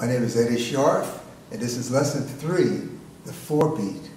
My name is Eddie Sharf, and this is lesson three, the four beat.